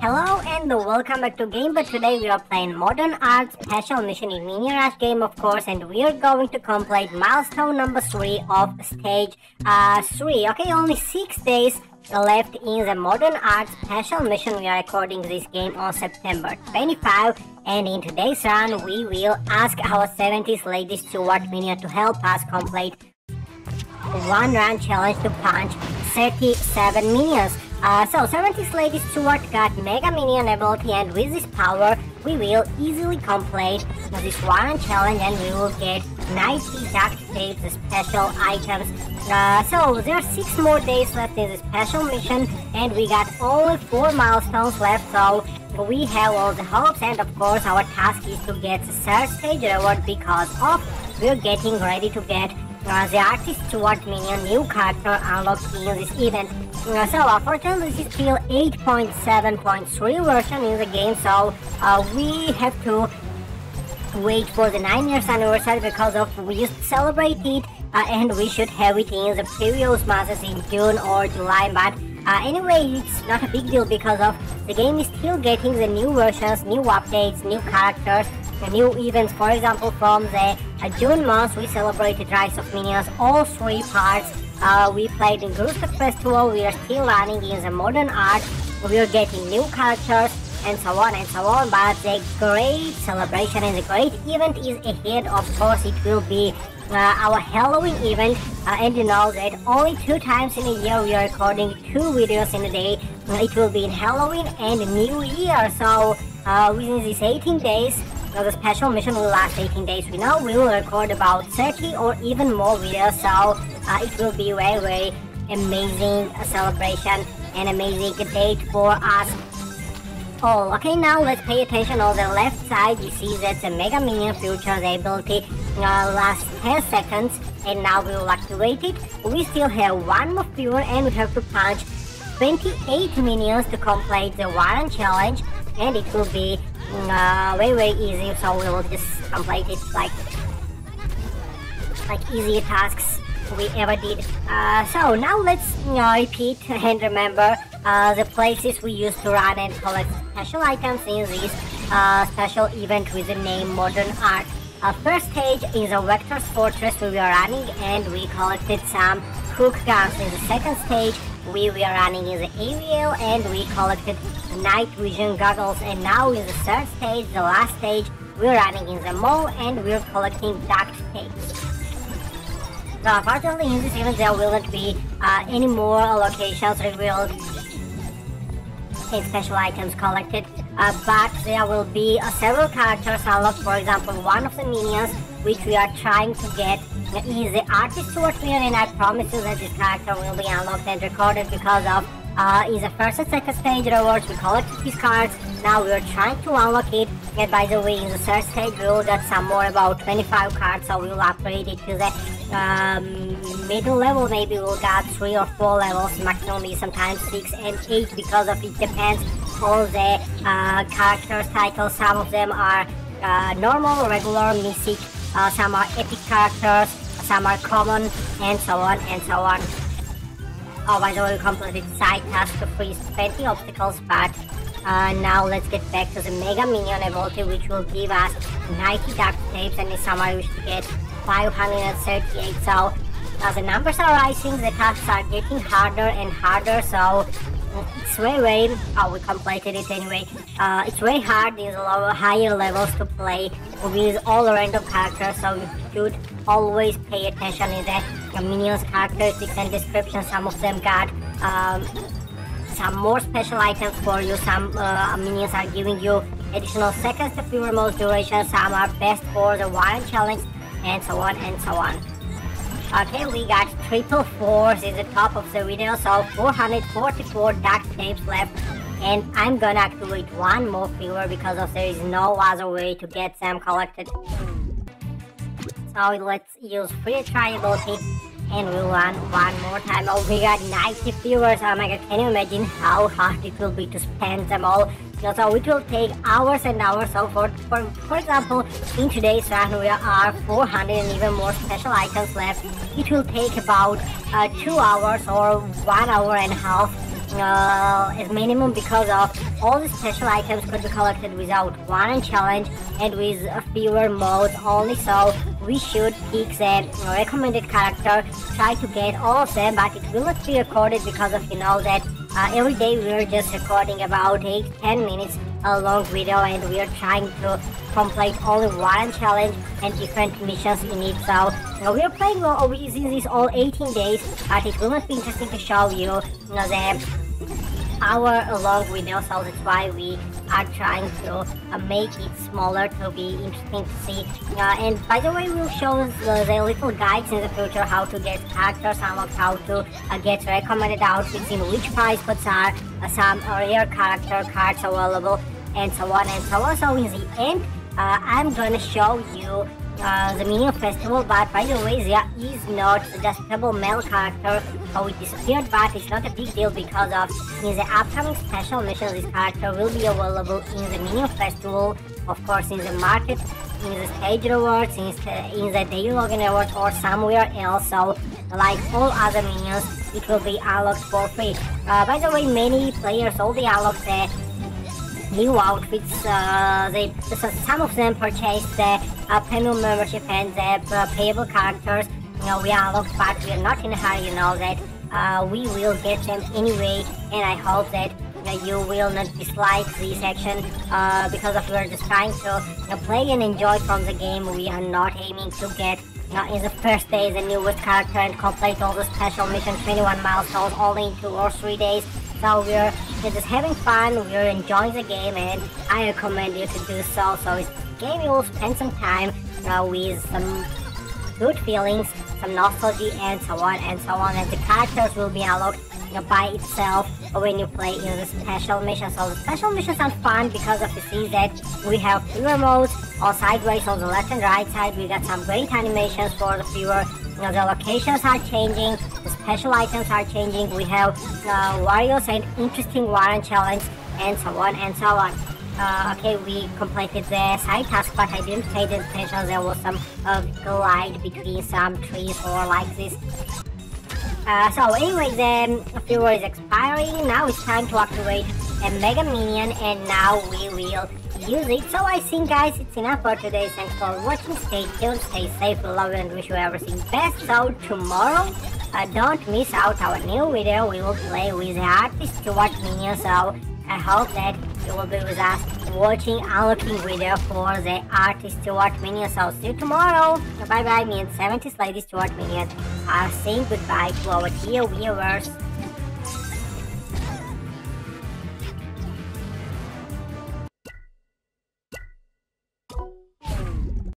Hello and welcome back to Game Bot today we are playing Modern Art Special Mission in Minion Rush game of course and we are going to complete milestone number 3 of stage uh, 3. Okay, only 6 days left in the Modern Art Special Mission. We are recording this game on September 25 and in today's run we will ask our 70s Lady Stuart Minion to help us complete one run challenge to punch 37 minions. Uh, so 70s Lady Stuart got Mega Minion ability and with this power we will easily complete this one challenge and we will get 90 duct tapes special items. Uh, so there are 6 more days left in the special mission and we got only 4 milestones left so we have all the hopes and of course our task is to get the third stage reward because of we're getting ready to get the artist Stuart Minion new character unlocked in this event. Uh, so unfortunately this is still 8.7.3 version in the game so uh, we have to wait for the 9 years anniversary because of we just celebrate it uh, and we should have it in the previous months in June or July but uh, anyway it's not a big deal because of the game is still getting the new versions, new updates, new characters new events. For example, from the June month, we celebrated Rise of Minions, all three parts. Uh, we played in Grustok Festival, we are still running in the modern art, we are getting new characters, and so on and so on. But the great celebration and the great event is ahead. Of course, it will be uh, our Halloween event. Uh, and you know that only two times in a year we are recording two videos in a day. It will be in Halloween and New Year. So uh, within these 18 days, so the special mission will last 18 days. We know we will record about 30 or even more videos, so uh, it will be very, very amazing celebration and amazing date for us all. Okay, now let's pay attention on the left side. You see that the Mega Minion features ability uh, lasts 10 seconds and now we will activate it. We still have one more fever and we have to punch 28 minions to complete the Warren challenge and it will be uh, very very easy. So we will just complete it like like easy tasks we ever did. Uh, so now let's uh, repeat and remember uh, the places we used to run and collect special items in this uh, special event with the name modern art. Uh, first stage is a Vector's Fortress we were running and we collected some hook guns in the second stage we were running in the aerial and we collected night vision goggles and now in the third stage, the last stage, we're running in the mall and we're collecting duct tape. So unfortunately in this event there won't be uh, any more locations revealed and special items collected, uh, but there will be uh, several characters unlocked, for example one of the minions which we are trying to get is the artist Stuart Minion and I promise you that this character will be unlocked and recorded because of uh, in the first and second stage rewards we collect these cards. Now we are trying to unlock it. And by the way in the third stage we will get some more about 25 cards so we will upgrade it to the um, middle level. Maybe we'll get 3 or 4 levels maximum is sometimes 6 and 8 because of it depends on the uh, characters titles. Some of them are uh, normal regular mythic uh, some are epic characters some are common and so on and so on Oh, by the way, we completed side task to freeze 20 obstacles, but uh, now let's get back to the Mega Minion ability, which will give us 90 duct tapes, and in summary, we should get 538. So, as the numbers are rising, the tasks are getting harder and harder, so it's very, very, oh, we completed it anyway. Uh, it's very hard There's a lot of higher levels to play with all random characters, so you should always pay attention in the minions characteristics and description. Some of them got um, some more special items for you. Some uh, minions are giving you additional seconds to fever most duration. Some are best for the wild challenge, and so on and so on. Okay, we got triple fours in the top of the video, so 444 duct tapes left. And I'm gonna activate one more fever because of there is no other way to get them collected. So let's use free try ability and we'll run one more time. Oh, we got 90 viewers. Oh my god, can you imagine how hard it will be to spend them all? So it will take hours and hours. So for, for, for example, in today's run, we are 400 and even more special items left. It will take about uh, two hours or one hour and a half uh, as minimum because of all the special items could be collected without one challenge and with fever modes only so we should pick the recommended character try to get all of them but it will not be recorded because of you know that uh, every day we're just recording about 8-10 minutes a long video and we are trying to complete only one challenge and different missions in it. So uh, we are playing uh, using this all 18 days but it will not be interesting to show you, you know, the hour long video so that's why we are trying to uh, make it smaller to be interesting to see. Uh, and by the way we'll show the, the, little guides in the future how to get characters unlocked how to uh, get recommended outfits in which price spots are uh, some rare character cards available and so on and so on. So in the end uh, I'm gonna show you uh, the Minion Festival, but by the way, there is not the justifiable male character, it disappeared, but it's not a big deal because of in the upcoming special mission, this character will be available in the Minion Festival, of course in the market, in the stage rewards, in the, in the daily login rewards, or somewhere else, so like all other minions, it will be unlocked for free. Uh, by the way, many players already unlocked the new outfits. Uh, they some of them purchased the uh, premium membership and the uh, playable characters. You know, we unlocked, but we are not in a hurry. You know that uh, we will get them anyway, and I hope that you will not dislike this action uh, because of we are just trying to you know, play and enjoy from the game. We are not aiming to get uh, in the first day the newest character and complete all the special mission 21 milestones only in two or three days. So we're, we're just having fun, we're enjoying the game and I recommend you to do so. So it's game you will spend some time uh, with some good feelings, some nostalgia and so on and so on and the characters will be unlocked you know, by itself when you play in the special missions. So the special missions are fun because of the see that we have fever modes all sideways on the left and right side. We got some great animations for the viewer you know, the locations are changing, the special items are changing, we have uh, warriors and interesting warren challenge, and so on and so on. Uh, okay, we completed the side task, but I didn't pay the attention. There was some uh, glide between some trees or like this. Uh, so anyway, the fuel is expiring. Now it's time to activate a Mega Minion, and now we will use it. So I think guys, it's enough for today. Thanks for watching. Stay tuned, stay safe, love and wish you everything best. So tomorrow, uh, don't miss out our new video. We will play with the artist Stuart Minion. So I hope that you will be with us watching unlocking video for the artist Stuart Minion. So see you tomorrow. Bye bye. Me and 70s lady Stuart Minion are saying goodbye to our dear viewers.